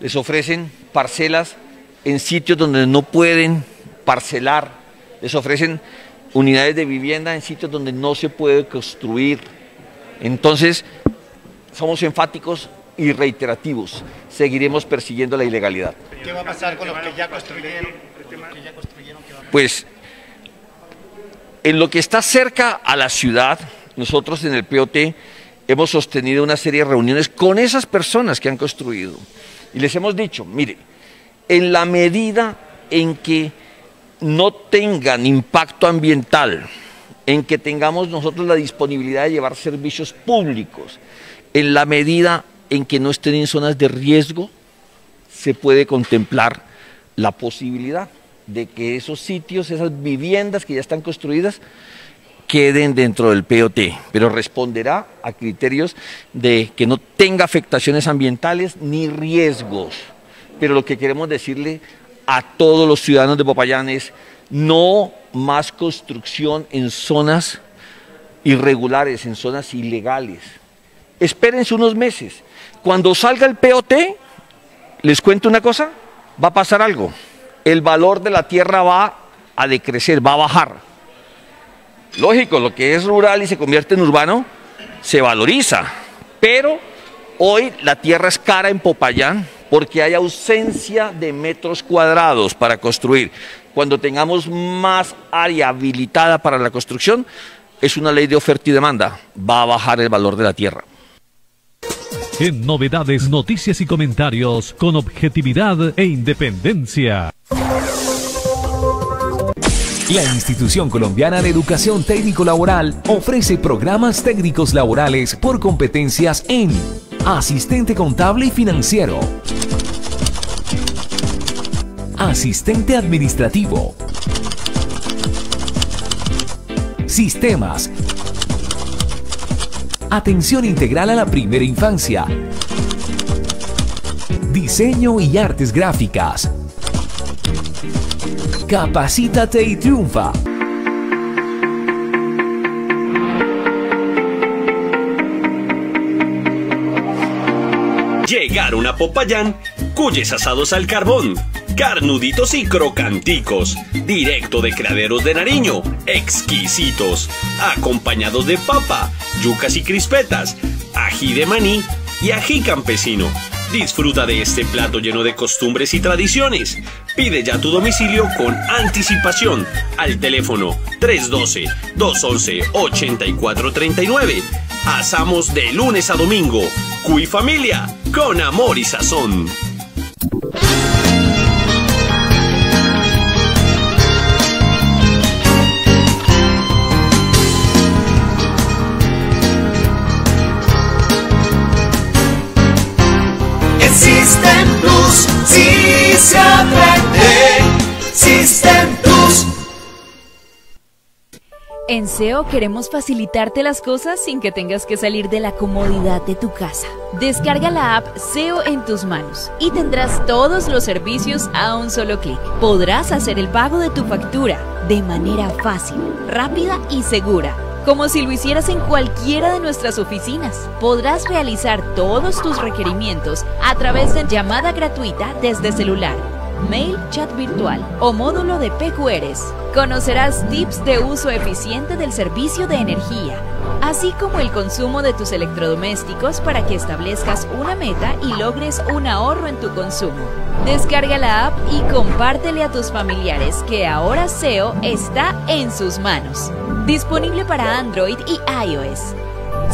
Les ofrecen parcelas en sitios donde no pueden parcelar, les ofrecen unidades de vivienda en sitios donde no se puede construir. Entonces, somos enfáticos y reiterativos. Seguiremos persiguiendo la ilegalidad. ¿Qué va a pasar con los que ya construyeron? Pues en lo que está cerca a la ciudad, nosotros en el POT hemos sostenido una serie de reuniones con esas personas que han construido. Y les hemos dicho, mire, en la medida en que no tengan impacto ambiental, en que tengamos nosotros la disponibilidad de llevar servicios públicos, en la medida en que no estén en zonas de riesgo, se puede contemplar la posibilidad de que esos sitios, esas viviendas que ya están construidas, queden dentro del POT, pero responderá a criterios de que no tenga afectaciones ambientales ni riesgos. Pero lo que queremos decirle a todos los ciudadanos de Popayán es no más construcción en zonas irregulares, en zonas ilegales. Espérense unos meses. Cuando salga el POT, les cuento una cosa, va a pasar algo. El valor de la tierra va a decrecer, va a bajar. Lógico, lo que es rural y se convierte en urbano se valoriza, pero hoy la tierra es cara en Popayán porque hay ausencia de metros cuadrados para construir. Cuando tengamos más área habilitada para la construcción, es una ley de oferta y demanda, va a bajar el valor de la tierra. En novedades, noticias y comentarios con objetividad e independencia. La Institución Colombiana de Educación Técnico Laboral ofrece programas técnicos laborales por competencias en asistente contable y financiero, asistente administrativo, sistemas, atención integral a la primera infancia, diseño y artes gráficas. Capacítate y triunfa. Llegaron a Popayán, cuyes asados al carbón, carnuditos y crocanticos, directo de Criaderos de Nariño, exquisitos, acompañados de papa, yucas y crispetas, ají de maní y ají campesino. Disfruta de este plato lleno de costumbres y tradiciones. Pide ya tu domicilio con anticipación al teléfono 312-211-8439. Asamos de lunes a domingo. Cuy Familia, con amor y sazón. System Plus. System Plus. En SEO queremos facilitarte las cosas sin que tengas que salir de la comodidad de tu casa. Descarga la app SEO en tus manos y tendrás todos los servicios a un solo clic. Podrás hacer el pago de tu factura de manera fácil, rápida y segura como si lo hicieras en cualquiera de nuestras oficinas. Podrás realizar todos tus requerimientos a través de llamada gratuita desde celular, mail, chat virtual o módulo de PQRs. Conocerás tips de uso eficiente del servicio de energía, así como el consumo de tus electrodomésticos para que establezcas una meta y logres un ahorro en tu consumo. Descarga la app y compártele a tus familiares que ahora SEO está en sus manos. Disponible para Android y iOS.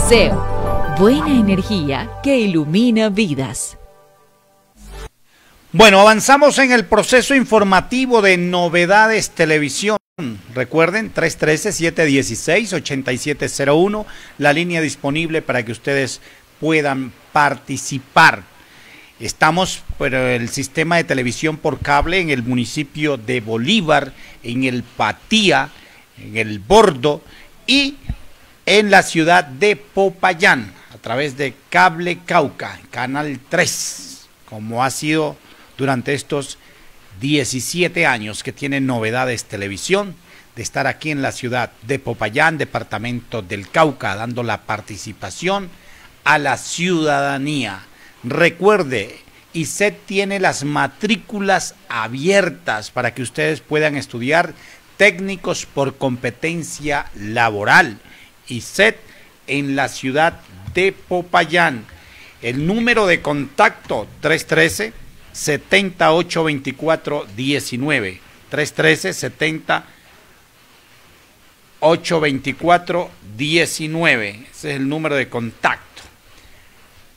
SEO, buena energía que ilumina vidas. Bueno, avanzamos en el proceso informativo de Novedades Televisión. Recuerden, 313-716-8701, la línea disponible para que ustedes puedan participar. Estamos por el sistema de televisión por cable en el municipio de Bolívar, en el Patía, en el Bordo y en la ciudad de Popayán, a través de Cable Cauca, Canal 3, como ha sido durante estos 17 años que tiene Novedades Televisión, de estar aquí en la ciudad de Popayán, departamento del Cauca, dando la participación a la ciudadanía. Recuerde, ISET tiene las matrículas abiertas para que ustedes puedan estudiar técnicos por competencia laboral. ISET en la ciudad de Popayán. El número de contacto 313 7824 19 313 70 824 19 ese es el número de contacto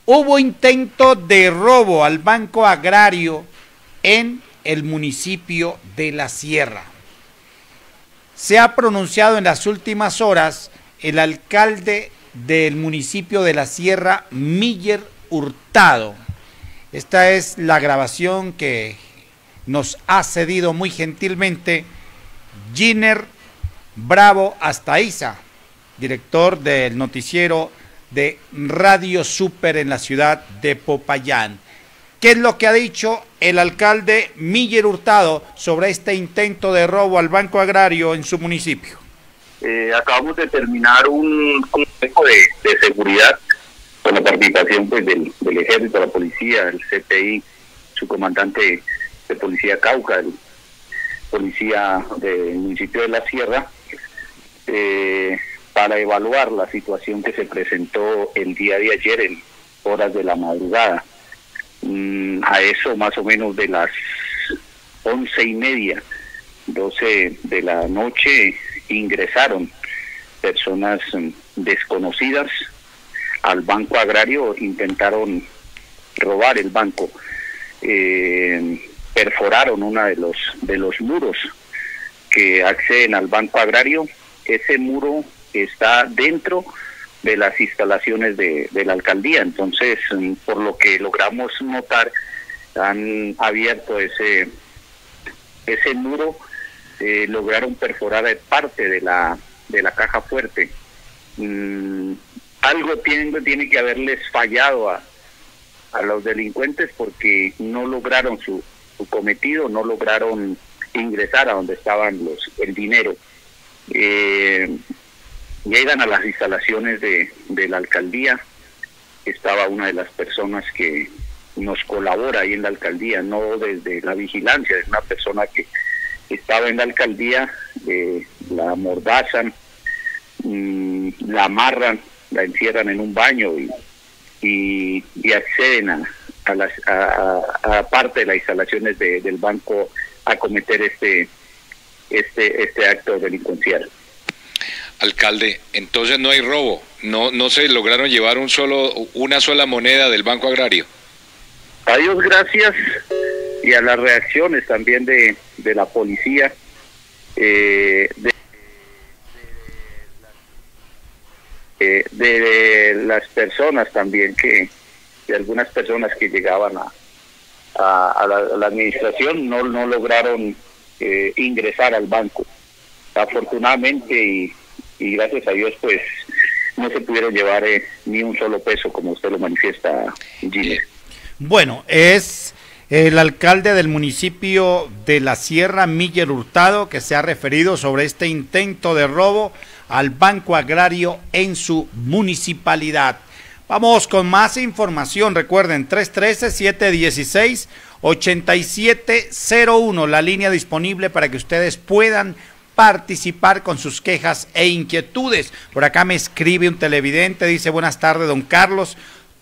hubo intento de robo al banco agrario en el municipio de la sierra se ha pronunciado en las últimas horas el alcalde del municipio de la sierra Miller Hurtado esta es la grabación que nos ha cedido muy gentilmente Giner Bravo Astaiza, director del noticiero de Radio Super en la ciudad de Popayán. ¿Qué es lo que ha dicho el alcalde Miller Hurtado sobre este intento de robo al Banco Agrario en su municipio? Eh, acabamos de terminar un consejo de, seguridad con la participación pues del, del ejército, la policía, el CTI, su comandante de policía Cauca, el policía del municipio de La Sierra, eh, para evaluar la situación que se presentó el día de ayer en horas de la madrugada. Mm, a eso más o menos de las once y media, doce de la noche, ingresaron personas mm, desconocidas al banco agrario, intentaron robar el banco, eh, perforaron uno de los de los muros que acceden al banco agrario. Ese muro está dentro de las instalaciones de, de la alcaldía, entonces mm, por lo que logramos notar han abierto ese ese muro eh, lograron perforar parte de la de la caja fuerte mm, algo tiene, tiene que haberles fallado a, a los delincuentes porque no lograron su, cometido, no lograron ingresar a donde estaban los el dinero. Eh, llegan a las instalaciones de, la alcaldía, estaba una de las personas que nos colabora ahí en la alcaldía, no desde la vigilancia, es una persona que estaba en la alcaldía, eh, la amordazan, mm, la amarran, la encierran en un baño y, acceden a, las, a, parte de las instalaciones de- del banco a cometer este este este acto delincuencial. Alcalde, entonces no hay robo, no no se lograron llevar un solo una sola moneda del Banco Agrario. A Dios gracias y a las reacciones también de, de la policía, eh, de, de- de las personas también que, de algunas personas que llegaban a, a, a la, a la administración no, no lograron eh, ingresar al banco. Afortunadamente y, y gracias a Dios pues no se pudieron llevar eh, ni un solo peso como usted lo manifiesta, Gilles. Bueno, es el alcalde del municipio de la Sierra, Miguel Hurtado, que se ha referido sobre este intento de robo al Banco Agrario en su municipalidad. Vamos con más información. Recuerden, 313-716-8701, la línea disponible para que ustedes puedan participar con sus quejas e inquietudes. Por acá me escribe un televidente, dice buenas tardes, don Carlos.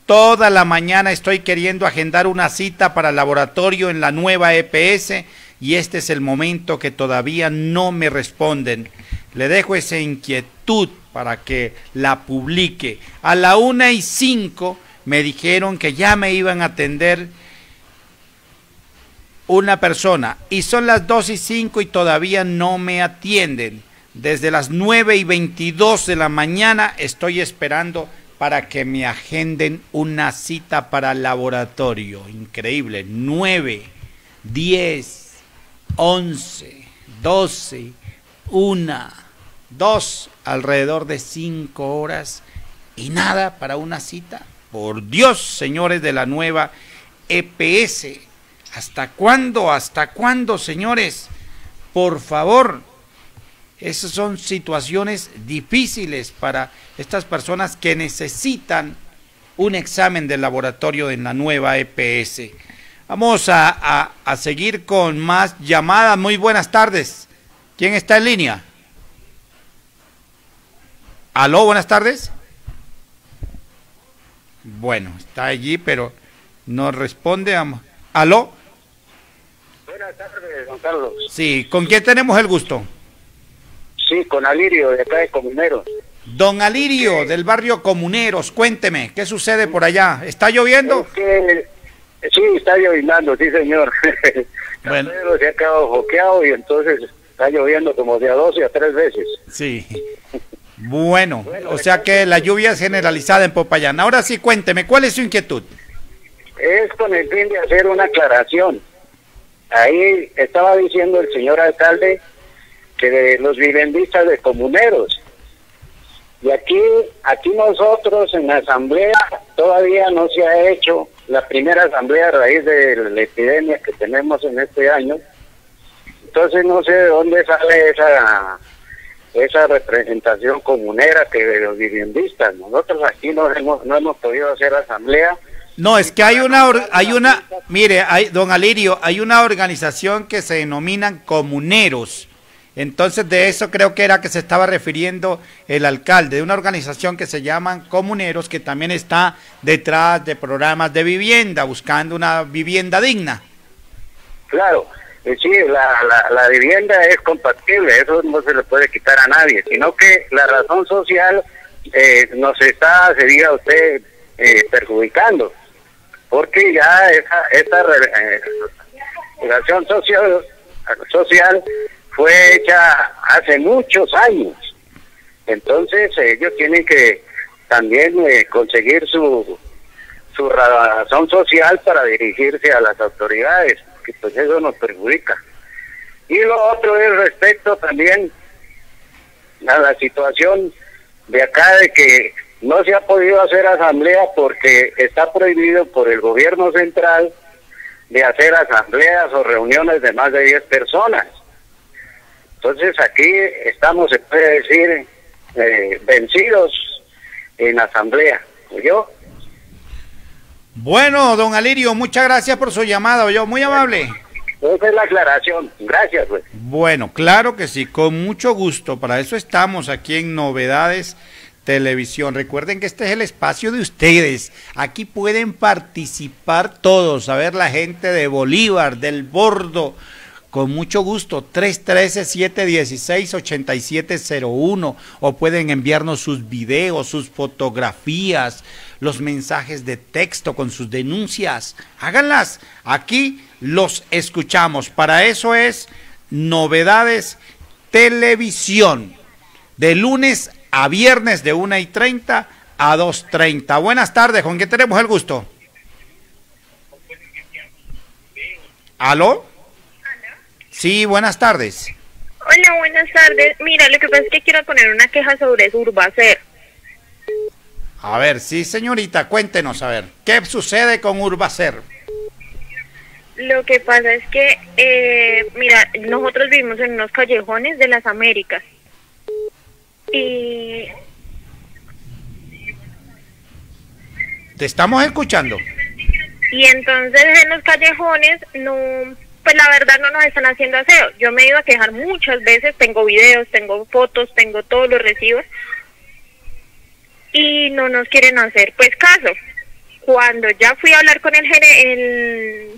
Toda la mañana estoy queriendo agendar una cita para el laboratorio en la nueva EPS y este es el momento que todavía no me responden. Le dejo esa inquietud para que la publique. A la una y cinco me dijeron que ya me iban a atender una persona y son las dos y cinco y todavía no me atienden. Desde las nueve y veintidós de la mañana estoy esperando para que me agenden una cita para el laboratorio. Increíble. Nueve, diez, once, doce, una, dos, alrededor de cinco horas y nada para una cita. Por Dios, señores de la nueva EPS. ¿Hasta cuándo? ¿Hasta cuándo, señores? Por favor. Esas son situaciones difíciles para estas personas que necesitan un examen de laboratorio en la nueva EPS. Vamos a, a- a seguir con más llamadas. Muy buenas tardes. ¿Quién está en línea? Aló, buenas tardes. Bueno, está allí, pero no responde. Aló. Buenas tardes, don Carlos. Sí, ¿con quién tenemos el gusto? Sí, con Alirio, de acá de Comuneros. Don Alirio, del barrio Comuneros, cuénteme, ¿qué sucede por allá? ¿Está lloviendo? Que, sí, está lloviendo, sí, señor. *laughs* Bueno. Se ha quedado joqueado y entonces está lloviendo como de a dos y a tres veces. Sí. Bueno, o sea que la lluvia es generalizada en Popayán. Ahora sí, cuénteme, ¿cuál es su inquietud? Es con el fin de hacer una aclaración. Ahí estaba diciendo el señor alcalde que de los vivendistas de comuneros. Y aquí, aquí nosotros en la asamblea todavía no se ha hecho la primera asamblea a raíz de la epidemia que tenemos en este año. Entonces no sé de dónde sale esa esa representación comunera que de los viviendistas. Nosotros aquí no hemos, no hemos podido hacer asamblea. No, es que hay una, hay una, mire, hay, don Alirio, hay una organización que se denominan comuneros. Entonces de eso creo que era que se estaba refiriendo el alcalde, de una organización que se llaman comuneros, que también está detrás de programas de vivienda, buscando una vivienda digna. Claro, eh, sí, la, la, la vivienda es compatible, eso no se le puede quitar a nadie, sino que la razón social eh, nos está, se diga usted, eh, perjudicando, porque ya esa, esa eh, relación social, social fue hecha hace muchos años. Entonces ellos tienen que también eh, conseguir su, su razón social para dirigirse a las autoridades, que pues eso nos perjudica. Y lo otro es respecto también a la situación de acá de que no se ha podido hacer asamblea porque está prohibido por el gobierno central de hacer asambleas o reuniones de más de 10 personas. Entonces aquí estamos, se puede decir, eh, vencidos en asamblea. ¿Yo? Bueno, don Alirio, muchas gracias por su llamada, yo muy amable. Esa es la aclaración. Gracias, pues. Bueno, claro que sí, con mucho gusto. Para eso estamos aquí en Novedades Televisión. Recuerden que este es el espacio de ustedes. Aquí pueden participar todos, a ver la gente de Bolívar, del Bordo. Con mucho gusto, 313-716-8701 o pueden enviarnos sus videos, sus fotografías, los mensajes de texto con sus denuncias. Háganlas. Aquí los escuchamos. Para eso es Novedades Televisión. De lunes a viernes de 1 y 30 a 2.30. Buenas tardes, ¿con qué tenemos el gusto? ¿Aló? Sí, buenas tardes. Hola, buenas tardes. Mira, lo que pasa es que quiero poner una queja sobre Urbacer. A ver, sí, señorita, cuéntenos, a ver, ¿qué sucede con Urbacer? Lo que pasa es que, eh, mira, nosotros vivimos en unos callejones de las Américas. Y Te estamos escuchando. Y entonces en los callejones no, pues la verdad no nos están haciendo aseo. Yo me he ido a quejar muchas veces, tengo videos, tengo fotos, tengo todos los recibos y no nos quieren hacer pues caso. Cuando ya fui a hablar con el el,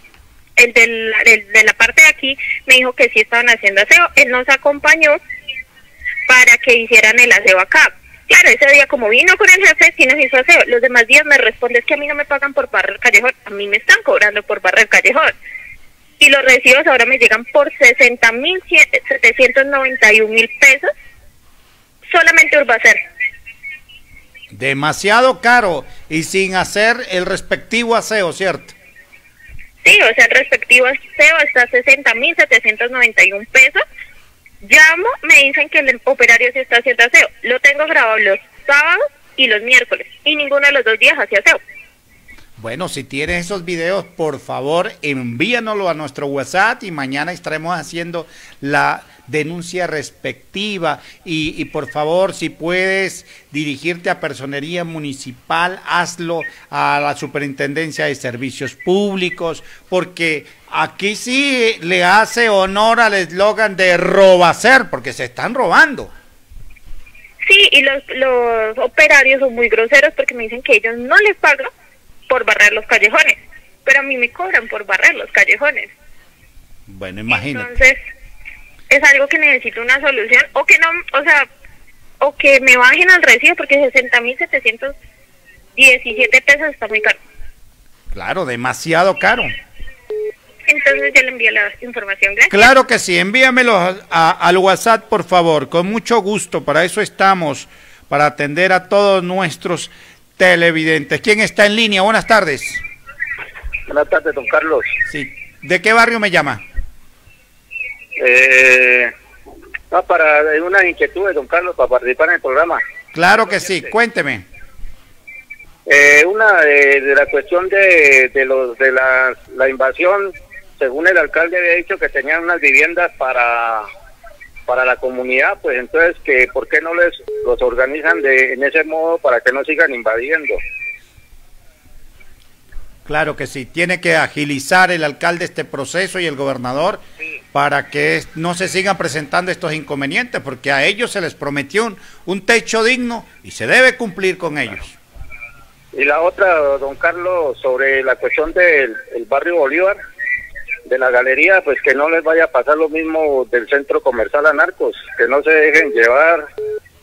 el, del- el de la parte de aquí, me dijo que sí estaban haciendo aseo. Él nos acompañó para que hicieran el aseo acá. Claro, ese día como vino con el jefe, sí nos hizo aseo. Los demás días me responde es que a mí no me pagan por barrer callejón, a mí me están cobrando por barrer callejón. Y los recibos ahora me llegan por 60 mil 791 mil pesos, solamente Urbacer. Demasiado caro y sin hacer el respectivo aseo, ¿cierto? Sí, o sea, el respectivo aseo está a 60 mil 791 pesos. Llamo, me dicen que el operario sí está haciendo aseo. Lo tengo grabado los sábados y los miércoles. Y ninguno de los dos días hacía aseo. Bueno, si tienes esos videos, por favor, envíanoslo a nuestro WhatsApp y mañana estaremos haciendo la denuncia respectiva. Y, y por favor, si puedes dirigirte a Personería Municipal, hazlo a la Superintendencia de Servicios Públicos, porque aquí sí le hace honor al eslogan de robacer, porque se están robando. Sí, y los, los operarios son muy groseros porque me dicen que ellos no les pagan por barrer los callejones, pero a mí me cobran por barrer los callejones. Bueno, imagínate. Entonces, es algo que necesito una solución, o que no, o sea, o que me bajen al recibo porque 60.717 pesos está muy caro. Claro, demasiado caro. Entonces ya le envié la información, gracias. Claro que sí, envíamelo a- a- al WhatsApp, por favor, con mucho gusto. Para eso estamos, para atender a todos nuestros televidentes. ¿Quién está en línea? Buenas tardes. Buenas tardes, don Carlos. Sí. ¿De qué barrio me llama? Eh, no, para una inquietud de don Carlos para participar en el programa. Claro que sí, cuénteme. Eh, una de, de la cuestión de, de los de la, la invasión, según el alcalde había dicho que tenían unas viviendas para para la comunidad, pues entonces que por qué no les los organizan de en ese modo para que no sigan invadiendo. Claro que sí, tiene que agilizar el alcalde este proceso y el gobernador para que no se sigan presentando estos inconvenientes, porque a ellos se les prometió un, un techo digno y se debe cumplir con ellos. Y la otra, don Carlos, sobre la cuestión del el barrio Bolívar, de la galería, pues que no les vaya a pasar lo mismo del centro comercial a Narcos, que no se dejen llevar,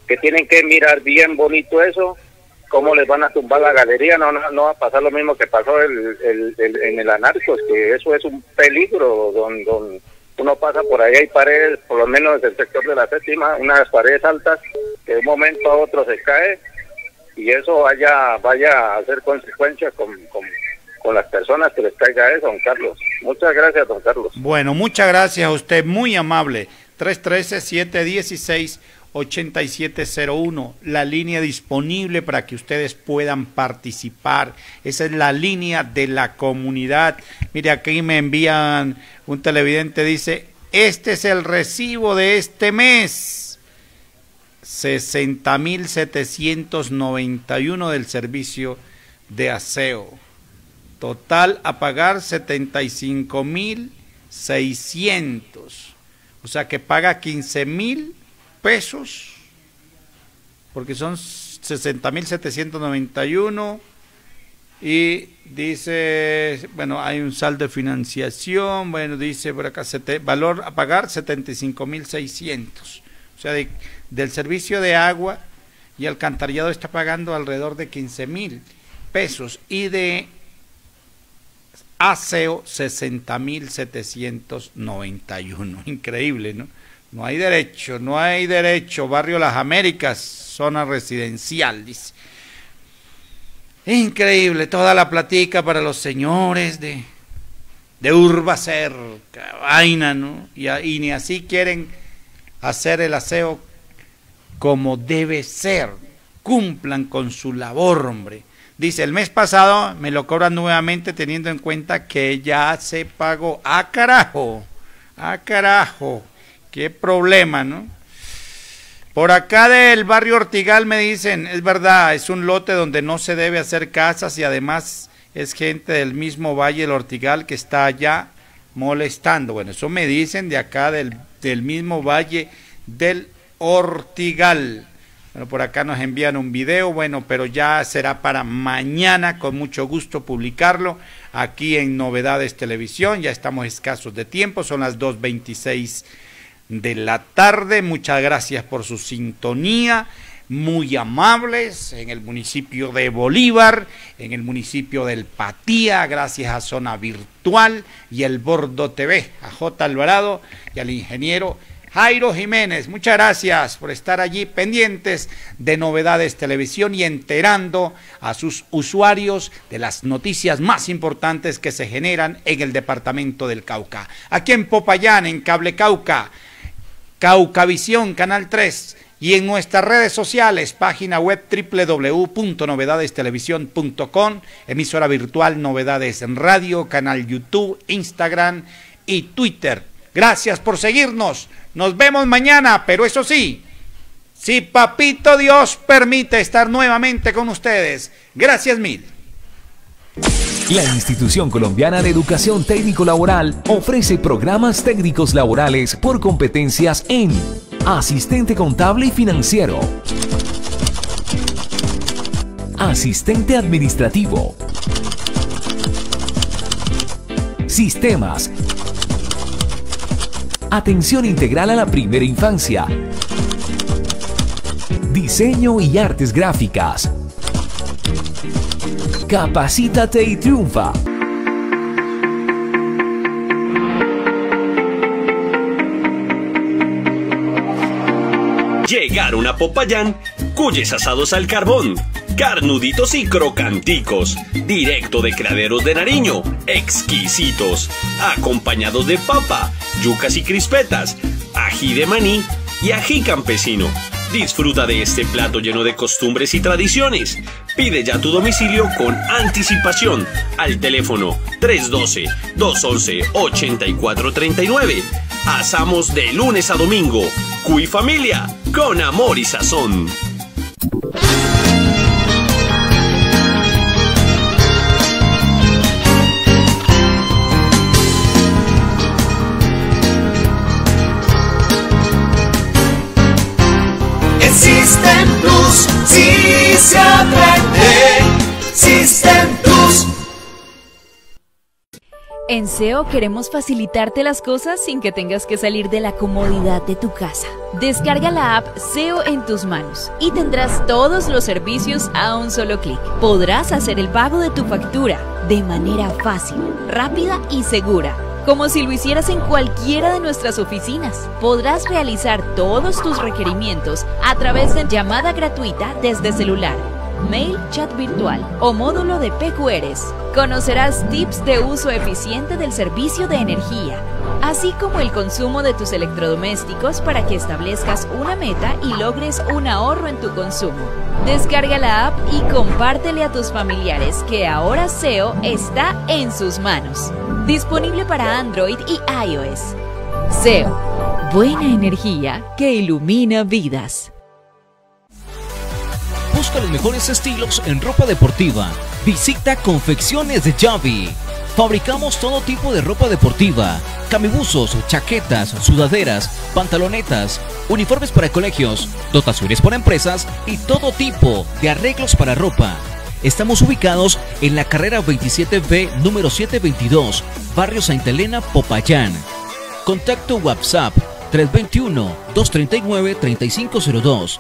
que tienen que mirar bien bonito eso, cómo les van a tumbar la galería, no, no, no va a pasar lo mismo que pasó el, el- en el Anarcos, que eso es un peligro, don, uno pasa por ahí, hay paredes, por lo menos desde el sector de la séptima, unas paredes altas, que de un momento a otro se cae, y eso vaya vaya a hacer consecuencias con, con, con las personas que les caiga eso, don Carlos. Muchas gracias, don Carlos. Bueno, muchas gracias a usted, muy amable. 313-716-8701, la línea disponible para que ustedes puedan participar. Esa es la línea de la comunidad. Mire, aquí me envían un televidente, dice, este es el recibo de este mes. 60.791 del servicio de aseo. Total a pagar 75.600. O sea que paga 15.000 pesos porque son 60.791 y dice, bueno, hay un saldo de financiación, bueno, dice por acá, valor a pagar 75.600. O sea, de- del servicio de agua y alcantarillado está pagando alrededor de 15.000 pesos y de aseo 60.791. *laughs* Increíble, ¿no? No hay derecho, no hay derecho. Barrio Las Américas, zona residencial, dice. Increíble, toda la platica para los señores de, de Urbacerca, vaina, ¿no? Y, y ni así quieren hacer el aseo como debe ser. Cumplan con su labor, hombre. Dice, el mes pasado me lo cobran nuevamente teniendo en cuenta que ya se pagó. ¡Ah, carajo! ¡Ah, carajo! ¡Qué problema, ¿no? Por acá del barrio Ortigal me dicen, es verdad, es un lote donde no se debe hacer casas y además es gente del mismo Valle del Ortigal que está allá molestando. Bueno, eso me dicen de acá del, del mismo Valle del Ortigal. Bueno, por acá nos envían un video, bueno, pero ya será para mañana, con mucho gusto publicarlo aquí en Novedades Televisión. Ya estamos escasos de tiempo, son las 2.26 de la tarde. Muchas gracias por su sintonía. Muy amables en el municipio de Bolívar, en el municipio del Patía, gracias a Zona Virtual y el Bordo TV, a J. Alvarado y al ingeniero Jairo Jiménez. Muchas gracias por estar allí pendientes de novedades televisión y enterando a sus usuarios de las noticias más importantes que se generan en el departamento del Cauca. Aquí en Popayán, en Cable Cauca, Caucavisión, Canal 3 y en nuestras redes sociales, página web www.novedadestelevisión.com, emisora virtual Novedades en Radio, canal YouTube, Instagram y Twitter. Gracias por seguirnos. Nos vemos mañana, pero eso sí, si Papito Dios permite estar nuevamente con ustedes. Gracias mil. La Institución Colombiana de Educación Técnico Laboral ofrece programas técnicos laborales por competencias en asistente contable y financiero, asistente administrativo, sistemas, atención integral a la primera infancia, diseño y artes gráficas. Capacítate y triunfa. Llegaron a Popayán, cuyes asados al carbón, carnuditos y crocanticos, directo de Criaderos de Nariño, exquisitos, acompañados de papa, yucas y crispetas, ají de maní y ají campesino. Disfruta de este plato lleno de costumbres y tradiciones. Pide ya tu domicilio con anticipación al teléfono 312-211-8439. Asamos de lunes a domingo. Cuy Familia, con amor y sazón. System Plus, sí se aprende. System Plus. En SEO queremos facilitarte las cosas sin que tengas que salir de la comodidad de tu casa. Descarga la app SEO en tus manos y tendrás todos los servicios a un solo clic. Podrás hacer el pago de tu factura de manera fácil, rápida y segura como si lo hicieras en cualquiera de nuestras oficinas. Podrás realizar todos tus requerimientos a través de llamada gratuita desde celular, mail, chat virtual o módulo de PQRs. Conocerás tips de uso eficiente del servicio de energía, así como el consumo de tus electrodomésticos para que establezcas una meta y logres un ahorro en tu consumo. Descarga la app y compártele a tus familiares que ahora SEO está en sus manos. Disponible para Android y iOS. SEO, buena energía que ilumina vidas. Busca los mejores estilos en ropa deportiva. Visita Confecciones de Javi. Fabricamos todo tipo de ropa deportiva, camibuzos, chaquetas, sudaderas, pantalonetas, uniformes para colegios, dotaciones para empresas y todo tipo de arreglos para ropa. Estamos ubicados en la carrera 27B número 722, Barrio Santa Elena, Popayán. Contacto WhatsApp 321-239-3502,